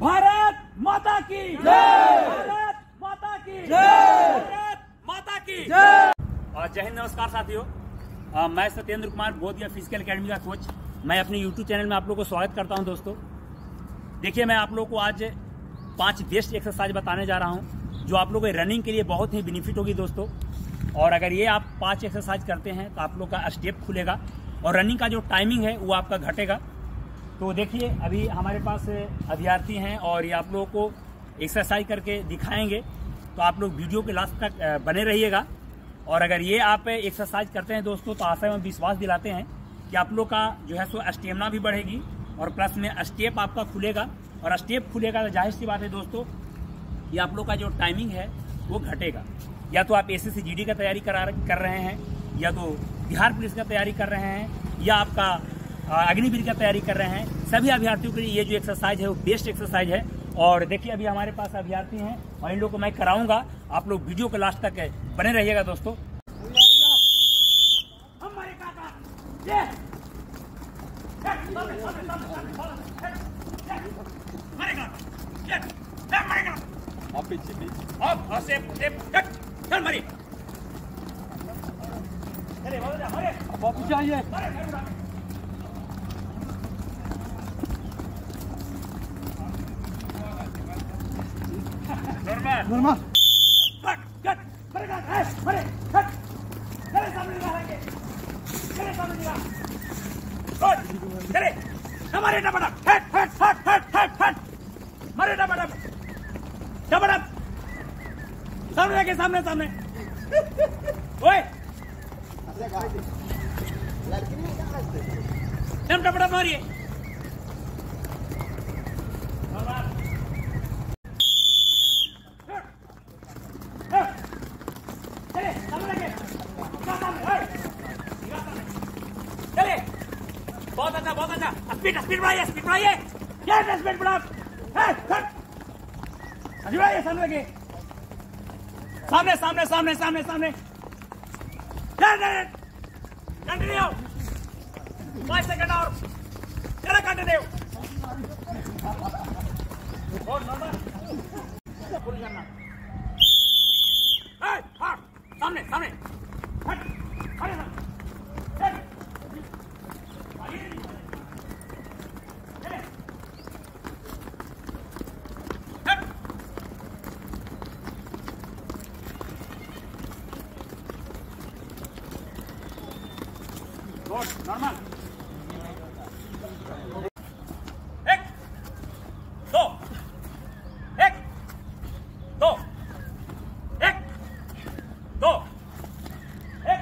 भारत माता की भारत माता की भारत माता की जय। हिंद, नमस्कार साथियों। मैं सत्येंद्र कुमार बोधिया फ़िज़िकल एकेडमी का कोच मैं अपने यूट्यूब चैनल में आप लोगों को स्वागत करता हूँ, दोस्तों। देखिए, मैं आप लोगों को आज पाँच बेस्ट एक्सरसाइज बताने जा रहा हूँ, जो आप लोगों को रनिंग के लिए बहुत ही बेनिफिट होगी, दोस्तों। और अगर ये आप पाँच एक्सरसाइज करते हैं तो आप लोग का स्टेप खुलेगा। और रनिंग का जो टाइमिंग है, वो आपका घटेगा। तो देखिए, अभी हमारे पास अभ्यर्थी हैं और ये आप लोगों को एक्सरसाइज करके दिखाएँगे। तो आप लोग वीडियो के लास्ट तक बने रहिएगा। और अगर ये आप एक्सरसाइज करते हैं दोस्तों तो आशा में विश्वास दिलाते हैं कि आप लोग का जो है सो स्टेमिना भी बढ़ेगी और प्लस में स्टेप आपका खुलेगा। और स्टेप खुलेगा तो ज़ाहिर सी बात है दोस्तों कि आप लोग का जो टाइमिंग है, वो घटेगा। या तो आप एस एस का तैयारी करा, कर रहे हैं, या तो बिहार पुलिस का तैयारी कर रहे हैं, या आपका अग्निवीर का तैयारी कर रहे हैं। सभी अभ्यर्थियों के लिए ये जो एक्सरसाइज है वो बेस्ट एक्सरसाइज है। और देखिए अभी हमारे पास अभ्यर्थी हैं और इन लोग को मैं कराऊँगा। आप लोग वीडियो को लास्ट तक बने रहिएगा दोस्तों। हमारे काका ये। मरेगा ये मरेगा आप पीछे पीछे। अब और से से कट चल मरी चले बोल जा मरे आप वापस जाइए मरे मरे नॉर्मल कट कट मरेगा है मरे कट चले सामने निकालेंगे चले सामने कट चले हमारे डबड़ा हट हट हट हट हट हट मरे डबड़ा डबड़ा सामने आके सामने सामने ओए हम डबड़ा मारिए चले सामने आके निकाल सामने ओए निकाल सामने चले बहुत अच्छा बहुत अच्छा। स्पीड स्पीड बढ़ाइए स्पीड बढ़ाइए। ये स्पीड बढ़ा अजी भाई सामने के सामने सामने सामने सामने सामने। कंटिन्यू पाँच सेकंड और। कंटिन्यू और नंबर पूरी करना है हाँ सामने सामने हट अरे हट Good, normal. एक, दो, एक, दो, एक, दो, एक,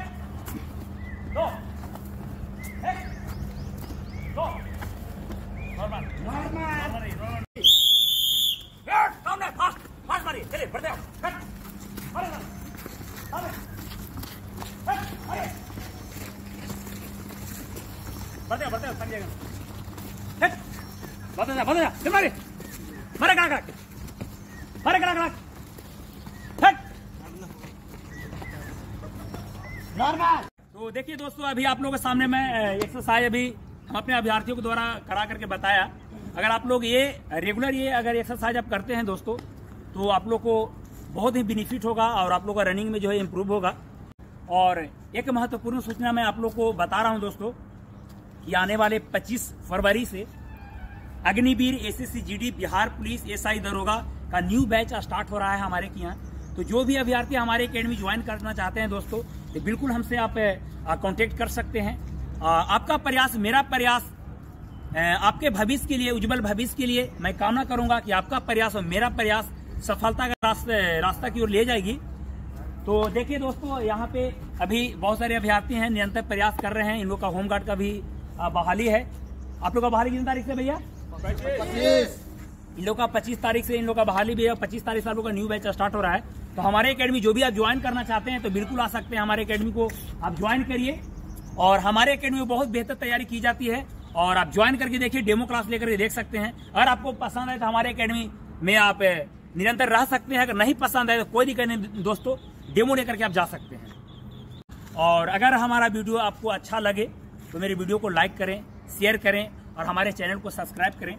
दो, एक, दो. Normal. Normal. Good, सामने, fast, fast मारिए, चलिए, बढ़ते हो. हट, अरे, अरे, हट, अरे. बढ़ते बढ़ते. बढ़ते जा, बढ़ते जा, चल मारे. मारे कड़क, कड़क. मारे कड़क, कड़क. हट. तो देखिए दोस्तों अभी आप लोगों के सामने मैं एक्सरसाइज अभी हम अपने अभ्यर्थियों के द्वारा करा करके बताया अगर आप लोग ये रेगुलर ये अगर एक्सरसाइज आप करते हैं दोस्तों तो आप लोग को बहुत ही बेनिफिट होगा और आप लोग का रनिंग में जो है इम्प्रूव होगा और एक महत्वपूर्ण सूचना मैं आप लोग को बता रहा हूँ दोस्तों कि आने वाले 25 फरवरी से Agniveer SSC GD Bihar police SI दरोगा का न्यू बैच स्टार्ट हो रहा है हमारे के यहाँ। तो जो भी अभ्यर्थी हमारे अकेडमी ज्वाइन करना चाहते हैं दोस्तों तो बिल्कुल हमसे आप कॉन्टेक्ट कर सकते हैं। आ, आपका प्रयास मेरा प्रयास आपके भविष्य के लिए उज्जवल भविष्य के लिए मैं कामना करूँगा कि आपका प्रयास और मेरा प्रयास सफलता का रास्ते की ओर ले जाएगी। तो देखिए दोस्तों यहाँ पे अभी बहुत सारे अभ्यर्थी हैं निरंतर प्रयास कर रहे हैं। इन लोग का होमगार्ड का भी बहाली है। आप लोग का बहाली कितनी तारीख से भैया? इन लोग का 25 तारीख से इन लोग का बहाली भी है पच्चीस तारीख से आप लोग का न्यू बैच स्टार्ट हो रहा है। तो हमारे एकेडमी जो भी आप ज्वाइन करना चाहते हैं तो बिल्कुल आ सकते हैं हमारे एकेडमी को। आप ज्वाइन करिए। और हमारे एकेडमी में बहुत बेहतर तैयारी की जाती है। और आप ज्वाइन करके देखिए डेमो क्लास लेकर के देख सकते हैं। अगर आपको पसंद है तो हमारे एकेडमी में आप निरंतर रह सकते हैं। अगर नहीं पसंद है तो कोई दिक्कत नहीं दोस्तों। डेमो लेकर के आप जा सकते हैं। और अगर हमारा वीडियो आपको अच्छा लगे तो मेरे वीडियो को लाइक करें शेयर करें और हमारे चैनल को सब्सक्राइब करें।